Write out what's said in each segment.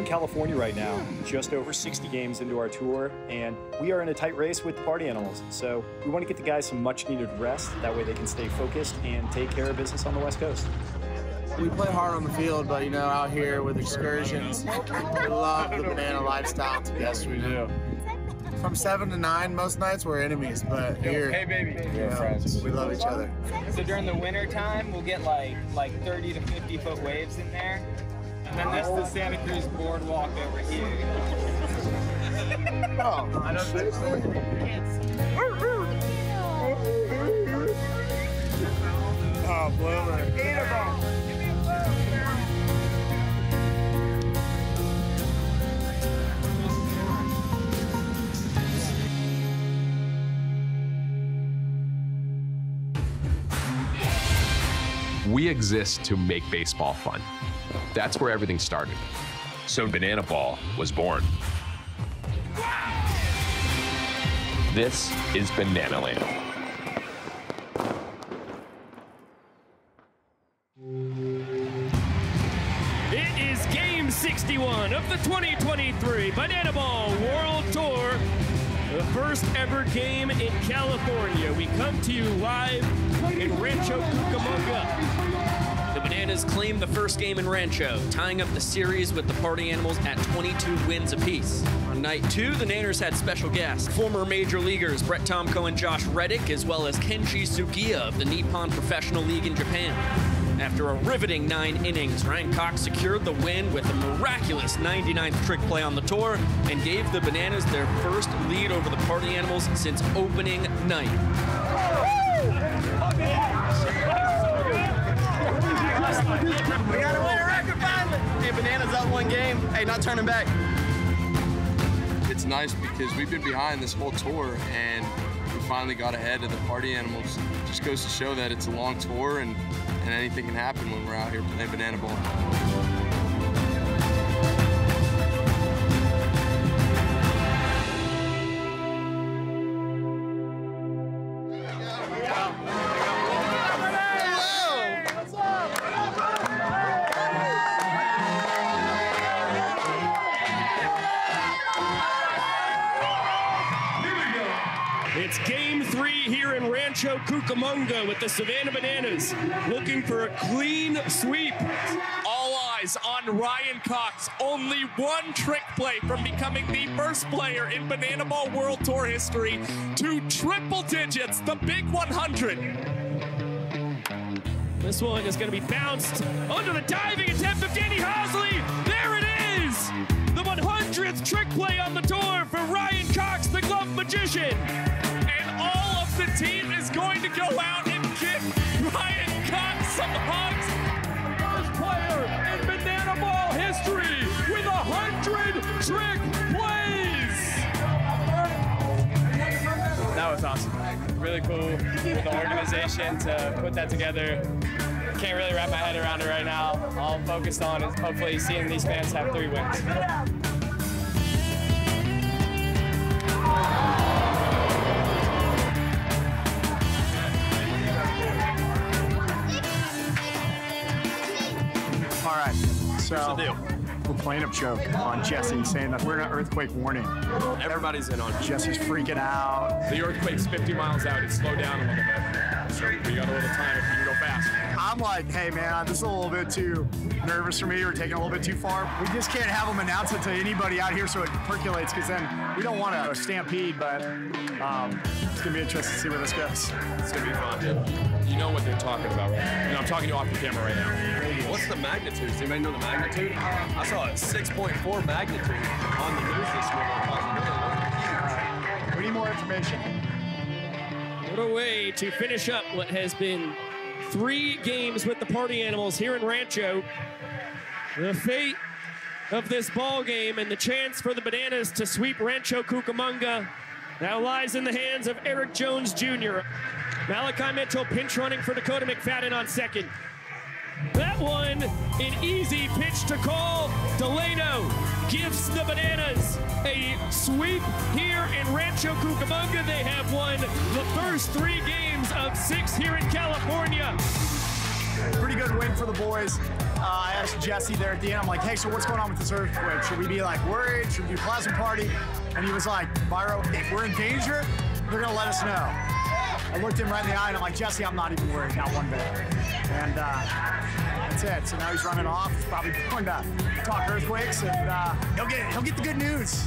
in California right now, just over 60 games into our tour, and we are in a tight race with the Party Animals. So we want to get the guys some much needed rest. That way they can stay focused and take care of business on the West Coast. We play hard on the field, but you know, out here with excursions, we love the banana lifestyle. Yes, we do. From seven to nine, most nights we're enemies, but here, Hey, baby. you know, friends. we love each other. So during the winter time, we'll get like like 30 to 50 foot waves in there. And then that's the Santa Cruz boardwalk over here. Oh, I don't think Oh, bloomer. We exist to make baseball fun. That's where everything started. So Banana Ball was born. This is Banana Land. It is game 61 of the 2023 Banana Ball World Tour. The first ever game in California. We come to you live in Rancho Cucamonga. The Bananas claimed the first game in Rancho, tying up the series with the Party Animals at 22 wins apiece. On night two, the Nanners had special guests, former major leaguers Brett Tomko and Josh Reddick, as well as Kenji Sugiya of the Nippon Professional League in Japan. After a riveting nine innings, Ryan Cox secured the win with a miraculous 99th trick play on the tour and gave the Bananas their first lead over the Party Animals since opening night. We got to win a record finally. Hey, Bananas up one game. Hey, not turning back. it's nice because we've been behind this whole tour and we finally got ahead of the party animals. Just goes to show that it's a long tour and, and anything can happen when we're out here playing banana ball. It's game three here in Rancho Cucamonga with the Savannah Bananas looking for a clean sweep. All eyes on Ryan Cox. Only one trick play from becoming the first player in Banana Ball World Tour history to triple digits, the big 100. This one is going to be bounced under the diving attempt of Danny Hosley. There it is! The 100th trick play on the tour for Ryan Cox, the glove magician. That was awesome. Really cool with the organization to put that together. Can't really wrap my head around it right now. All I'm focused on is hopefully seeing these fans have three wins. All right. So we're playing a joke on Jesse, saying that we're in an earthquake warning. Everybody's in on Jesse's freaking out. The earthquake's 50 miles out. It slowed down a little bit. So we got a little time if you can go fast. I'm like, hey man, this is a little bit too nervous for me. We're taking a little bit too far. We just can't have them announce it to anybody out here so it percolates, because then we don't want to stampede. But um, it's gonna be interesting to see where this goes. It's going to be fun. You know what they're talking about, right? And I'm talking to you off the camera right now. What's the magnitude? Does anybody know the magnitude? I saw a 6.4 magnitude on the news this morning. We need more information. What a way to finish up what has been three games with the Party Animals here in Rancho. The fate of this ball game and the chance for the Bananas to sweep Rancho Cucamonga now lies in the hands of Eric Jones Jr. Malachi Mitchell pinch running for Dakota McFadden on second. That one, an easy pitch to call. Delano gives the Bananas a sweep here in Rancho Cucamonga. They have won the first three games of six here in California. Pretty good win for the boys. uh, I asked Jesse there at the end, I'm like, hey, so what's going on with this earthquake? Should we be like worried? Should we do a plaza party? And he was like, Byro, if we're in danger, they're gonna let us know. I looked him right in the eye and I'm like, Jesse, I'm not even worried, not one bit. And uh, that's it. So now he's running off. He's probably going to talk earthquakes, and uh, he'll get he'll get the good news.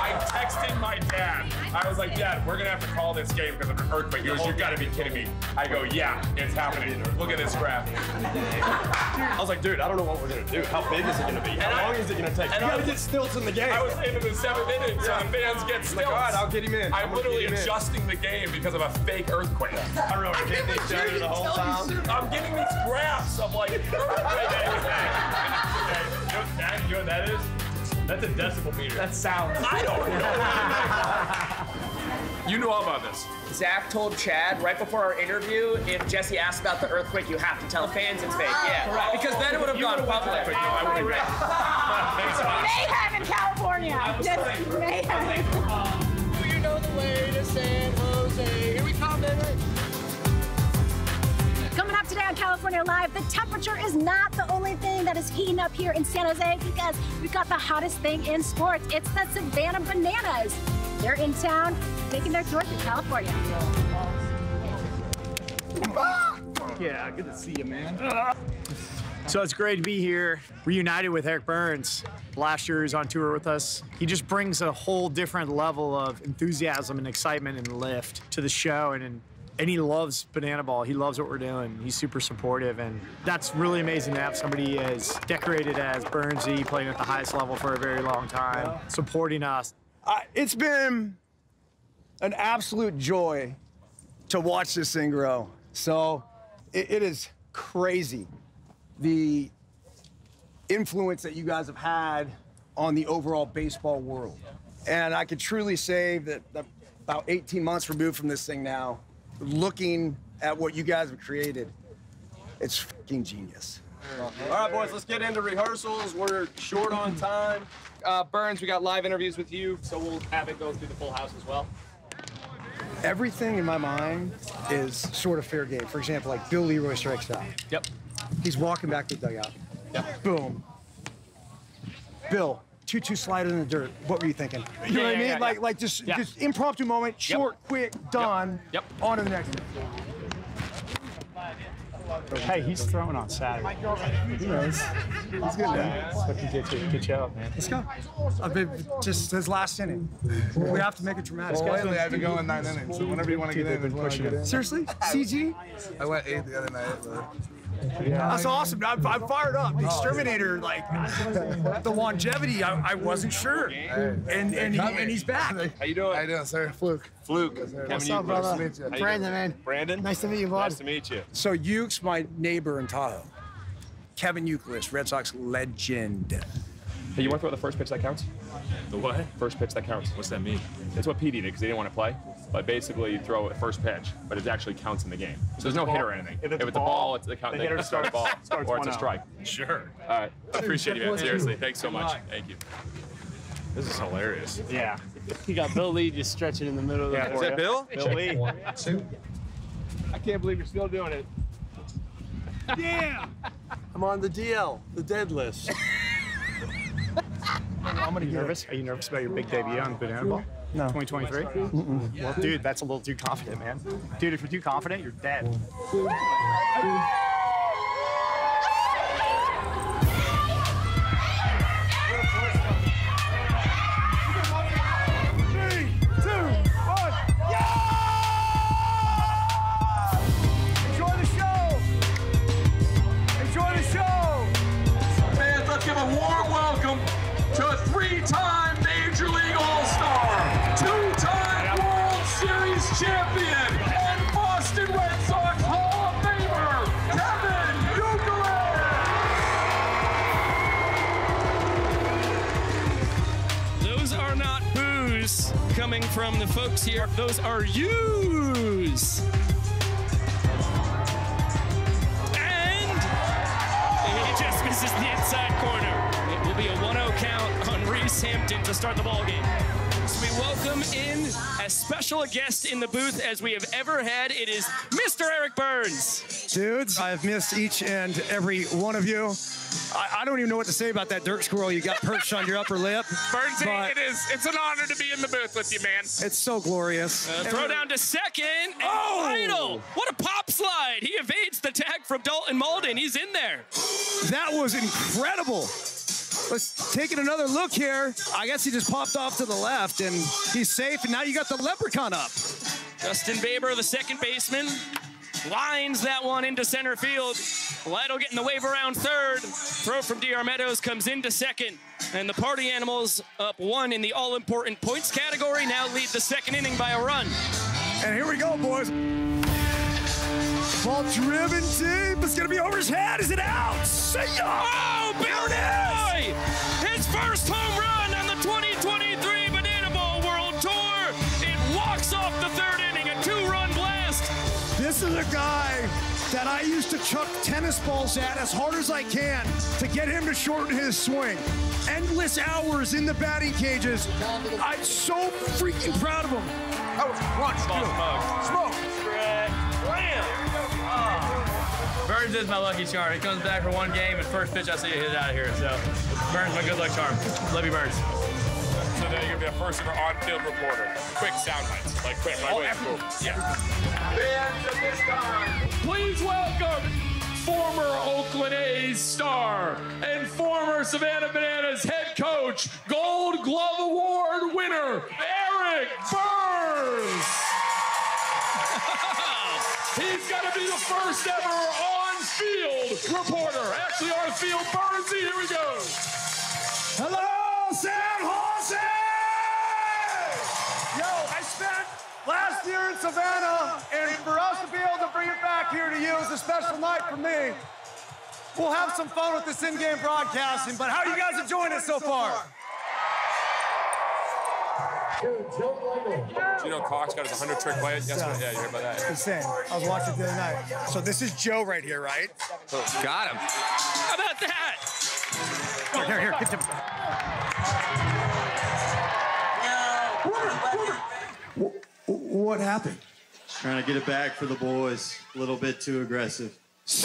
I texted my dad. I was like, Dad, we're gonna have to call this game because of an earthquake. He goes, You gotta be kidding me. I go, Yeah, it's happening. Look at this graph. I was like, dude, I don't know what we're gonna do. How big is it gonna be? How long is it gonna take? And You I gotta was- get stilts in the game. I was into the seventh inning, so the fans get oh He's stilts. like, all right, I'll get him in. I'm I'm literally get in. adjusting the game because of a fake earthquake. I remember getting these down the whole time. I'm getting these graphs of like earthquake. hey, hey, you know you know what that is? That's a decibel meter. That sounds. I don't know. you know all about this. Zach told Chad right before our interview, if Jesse asked about the earthquake, you have to tell fans it's fake. Yeah, oh, Correct. Because then it would have gone would've went to public. the quick, no, I would've Right. Mayhem in California. Just mayhem. California Live, the temperature is not the only thing that is heating up here in San Jose because we've got the hottest thing in sports. It's the Savannah Bananas. They're in town, making their tour through California. Yeah, good to see you, man. So it's great to be here, reunited with Eric Byrnes. Last year he was on tour with us. He just brings a whole different level of enthusiasm and excitement and lift to the show, and and, and he loves Banana Ball. He loves what we're doing. He's super supportive, and that's really amazing to have somebody as decorated as Burnsy, playing at the highest level for a very long time, supporting us. Uh, it's been an absolute joy to watch this thing grow. So it, it is crazy the influence that you guys have had on the overall baseball world. And I could truly say that about 18 months removed from this thing now, looking at what you guys have created, it's fucking genius. All right, boys, let's get into rehearsals. We're short on time. Uh, Byrnes, we got live interviews with you, so we'll have it go through the full house as well. Everything in my mind is sort of fair game. For example, like Bill Leroy strikes out. Yep. He's walking back to the dugout. Yep. Boom. Bill, two-two slider in the dirt. What were you thinking? You know Yeah, what I mean? yeah, like, yeah. like just, Yeah. just impromptu moment, short, quick, done. Yep. On to the next. Hey, he's throwing on Saturday. He knows. He's good, man. Looking get you, get you up, man. Let's go. I've been just his last inning. We have to make it dramatic. Well, lately I've been going nine innings, so whenever you want to get in, is when I get in. Seriously? CG? I went eight the other night. But... That's awesome. I'm, I'm fired up. The exterminator, like the longevity, I, I wasn't sure. And and, he, and he's back. How you doing? How you doing, sir? Fluke. Fluke. What's up, brother? Brandon, man. Brandon? Nice to meet you, bud. Nice to meet you. So Ukes, my neighbor in Tahoe. Kevin Youkilis, Red Sox legend. Hey, you want to throw the first pitch that counts? The what? First pitch that counts. What's that mean? It's what PD did because they didn't want to play. But basically, you throw it first pitch, but it actually counts in the game. So there's no ball- hit or anything. if If it's it's, a a ball, ball, it's the count. the they hitter start a ball, starts- starts or it's a one out. strike. Sure. All right. I appreciate you, man. Seriously, thanks so much. Thank you. This is hilarious. Yeah. You got Bill Lee just stretching in the middle of the Yeah, the is that Bill? Bill Lee. I can't believe you're still doing it. Yeah. I'm on the DL, the dead list. I'm gonna nervous. Are you nervous about your big debut on Banana Ball? No. 2023? Well, dude, that's a little too confident, man. Dude, if you're too confident, you're dead. Coming from the folks here. Those are yous. And he just misses the inside corner. It will be a 1-0 count on Reese Hampton to start the ball game. So we welcome in as special a guest in the booth as we have ever had. It is Mr. Eric Byrnes. Dudes, I've missed each and every one of you. I, I don't even know what to say about that dirt squirrel you got perched on your upper lip. But it is it's an honor to be in the booth with you, man. It's so glorious. Uh, throw down to second. And Oh! final. What a pop slide. He evades the tag from Dalton Malden. He's in there. That was incredible. Let's take another look here. I guess he just popped off to the left and he's safe. And now you got the leprechaun up. Justin Baber, the second baseman, lines that one into center field. Lido getting the wave around third. Throw from DR Meadows comes into second. And the Party Animals up one in the all important points category. Now lead the second inning by a run. And here we go, boys. Ball driven deep. It's gonna be over his head. Is it out? See ya! Oh, oh Barry This is a guy that I used to chuck tennis balls at as hard as I can to get him to shorten his swing. Endless hours in the batting cages. I'm so freaking proud of him. That was crunch, Smoke. Ah. Byrnes is my lucky charm. He comes back for one game, and first pitch I see, he's out of here. So Byrnes, my good luck charm. Love you, Byrnes. So then you're gonna be a first ever on-field reporter. Quick sound bites, like quick, like Oh, wait, absolutely. Yeah. Star and former Savannah Bananas head coach, Gold Glove Award winner, Eric Byrnes. He's going to be the first ever on-field reporter. Actually, on-field Burnsy. Here we go. Hello, San Jose! Yo, I spent last year in Savannah, and for us to be able to bring it back here to you is a special night for me. We'll have some fun with this in-game broadcasting, but how are you guys enjoying it so far? Do you know Cox got his 100 trick play yesterday? Yeah, you heard about that? Insane. I was watching it the other night. So this is Joe right here, right? Oh, Got him. How about that? Here, here, here. Get him. What happened? Trying to get it back for the boys. A little bit too aggressive. this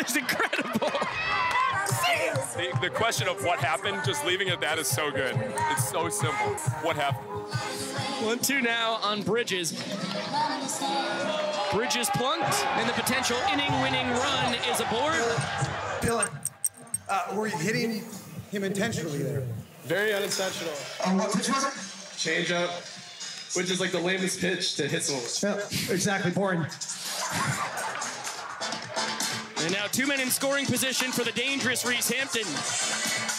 is incredible. The, the question of what happened, just leaving it at that is so good. It's so simple. What happened? One two now on Bridges. Bridges plunked, and the potential inning-winning run is aboard. Dylan, uh, were you hitting him intentionally there? Very unintentional. Change up, which is like the lamest pitch to hit someone. Yeah, exactly. Boring. And now two men in scoring position for the dangerous Reese Hampton,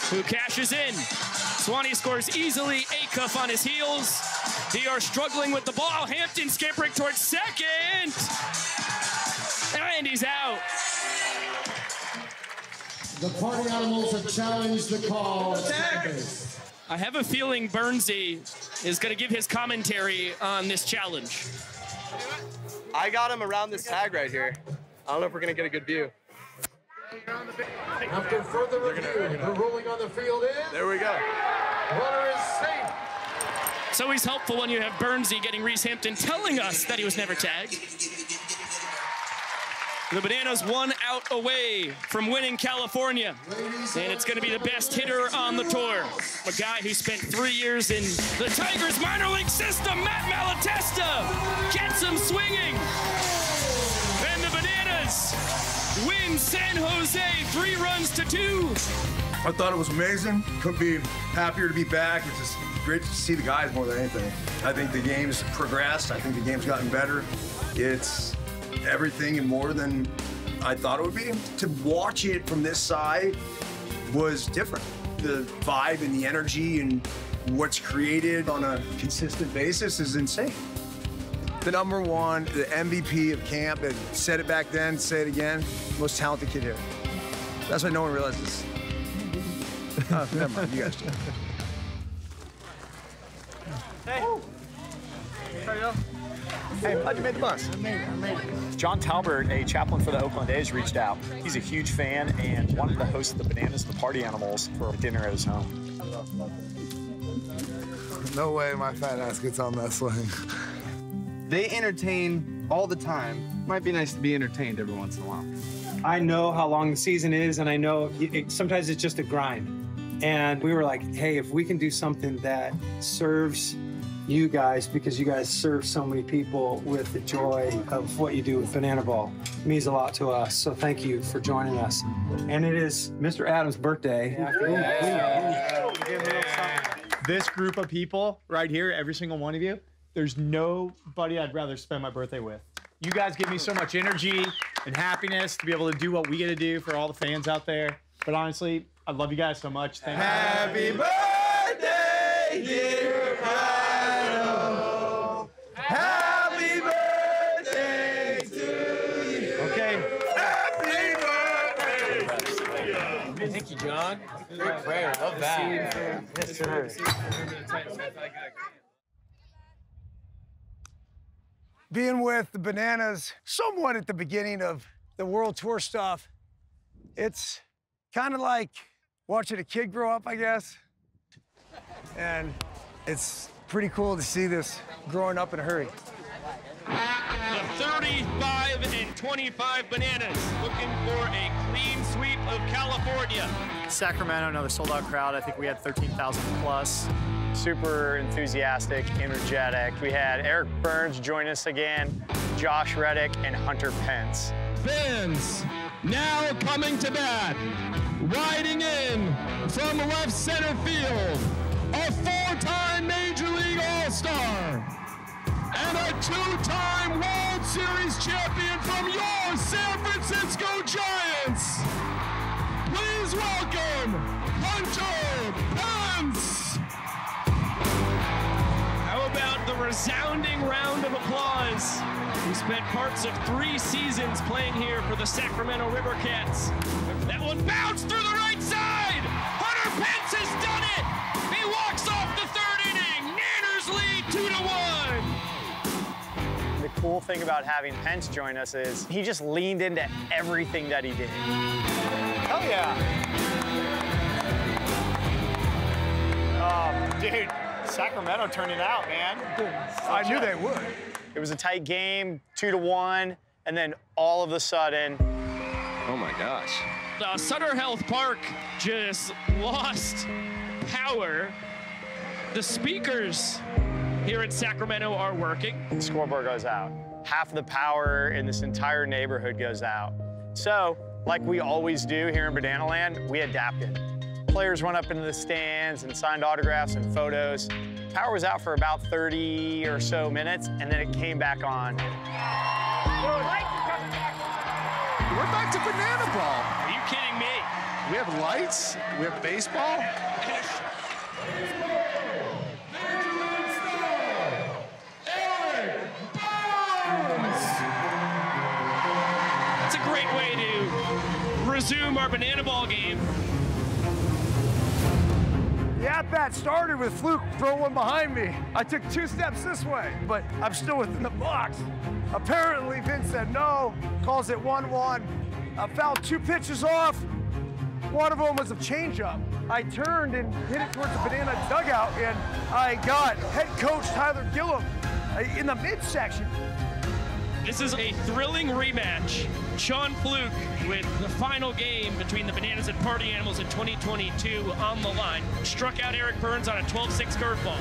who cashes in. Swanee scores easily, a cuff on his heels. They are struggling with the ball. Hampton scampering towards second. And he's out. The party animals have challenged the call. I have a feeling Bernsey is going to give his commentary on this challenge. I got him around this tag right here. I don't know if we're gonna get a good view. After further review, the ruling on the field is. There we go. Runner is safe. So he's helpful when you have Bernsey getting Reese Hampton telling us that he was never tagged. The Bananas one out away from winning California. And it's going to be the best hitter on the tour. A guy who spent three years in the Tigers minor league system, Matt Malatesta, gets him swinging. And the Bananas win San Jose three runs to two. I thought it was amazing. Couldn't be happier to be back. It's just great to see the guys more than anything. I think the game's progressed. I think the game's gotten better. It's everything and more than I thought it would be. To watch it from this side was different. The vibe and the energy and what's created on a consistent basis is insane. The number one, the MVP of camp, and said it back then, say it again, most talented kid here. That's why no one realizes. oh, never mind, you guys do. Hey. Hey, glad you make the bus. John Talbert, a chaplain for the Oakland A's, reached out. He's a huge fan and wanted to host the Bananas the Party Animals for dinner at his home. no way my fat ass gets on that swing. They entertain all the time. Might be nice to be entertained every once in a while. I know how long the season is, and I know it, sometimes it's just a grind. And we were like, hey, if we can do something that serves you guys, because you guys serve so many people with the joy of what you do with Banana Ball, it means a lot to us. So thank you for joining us. And it is Mr. Adams' birthday. This group of people right here, every single one of you, there's nobody I'd rather spend my birthday with. You guys give me so much energy and happiness to be able to do what we get to do for all the fans out there. But honestly, I love you guys so much. Thank you. Happy birthday, dear Adam. Happy birthday to you. Okay. Happy birthday. Thank you, John. Great prayer. Love that. Yes, sir. Being with the Bananas somewhat at the beginning of the World Tour stuff, it's kind of like watching a kid grow up, I guess. And it's pretty cool to see this growing up in a hurry. The 35 and 25 bananas looking for a clean sweep of California. Sacramento, another sold out crowd. I think we had 13,000 plus. Super enthusiastic, energetic. We had Eric Byrnes join us again, Josh Reddick, and Hunter Pence. Fans, now coming to bat, riding in from left center field, a four-time Major League All-Star and a two-time World Series champion from your San Francisco resounding round of applause? He spent parts of three seasons playing here for the Sacramento River Cats. That one bounced through the right side. Hunter Pence has done it. He walks off the third inning. Nanners lead two to one. The cool thing about having Pence join us is he just leaned into everything that he did. Hell yeah. Oh, dude, Sacramento turned it out, man. I knew they would. It was a tight game, two to one, and then all of a sudden, Oh my gosh. Uh, Sutter Health Park just lost power. The speakers here in Sacramento are working. the scoreboard goes out. Half of the power in this entire neighborhood goes out. So, like we always do here in Banana Land, we adapted. Players went up into the stands and signed autographs and photos. Power was out for about 30 or so minutes, and then it came back on. We're back to banana ball. Are you kidding me? We have lights. We have baseball. That's a great way to resume our banana ball game. The at-bat started with Fluke throw one behind me. I took two steps this way, but I'm still within the box. Apparently, Vince said no, calls it 1-1. I fouled two pitches off. One of them was a changeup. I turned and hit it towards the banana dugout, and I got head coach Tyler Gillam uh, in the midsection. This is a thrilling rematch. Sean Fluke with the final game between the Bananas and Party Animals in 2022 on the line. Struck out Eric Byrnes on a 12-6 curveball.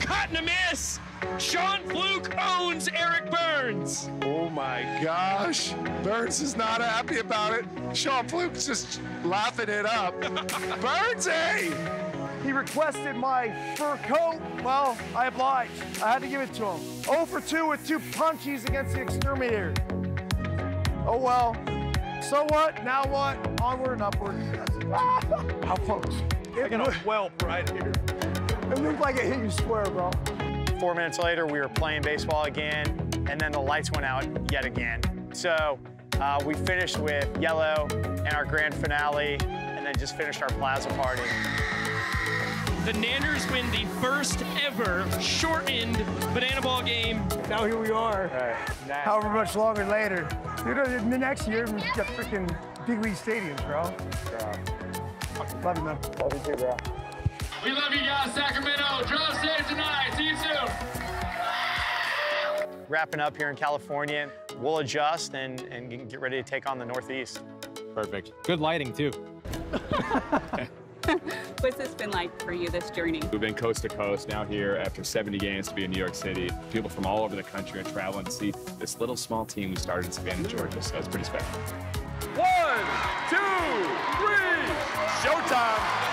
Cut and a miss! Sean Fluke owns Eric Byrnes. Oh my gosh. Byrnes is not happy about it. Sean Fluke's just laughing it up. Burnsy! He requested my fur coat. Well, I obliged. I had to give it to him. 0 for 2 with two punchies against the exterminator. Oh well. So what? Now what? Onward and upward. How close? I got a whelp right here. It looked like it hit you square, bro. Four minutes later, we were playing baseball again, and then the lights went out yet again. So uh, we finished with yellow and our grand finale, and then just finished our plaza party. The Nanners win the first ever shortened banana ball game. Now here we are. However much longer later. Dude, in the next year, we got freaking big league stadiums, bro. Yeah. Love you, man. Love you too, bro. We love you guys, Sacramento. Drive safe tonight. See you soon. Wrapping up here in California, we'll adjust and, and get ready to take on the Northeast. Perfect. Good lighting, too. What's this been like for you, this journey? We've been coast to coast, now here after 70 games to be in New York City. People from all over the country are traveling to see this little small team we started in Savannah, Georgia, so it's pretty special. One, two, three, showtime!